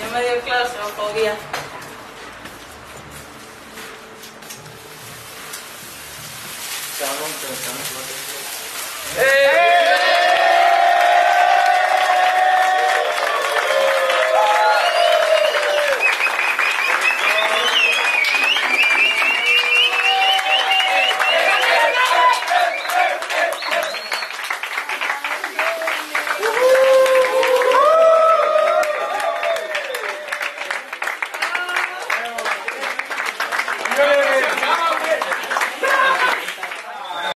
Ya me dio claustrofobia. Estamos pensando. ¡Eh!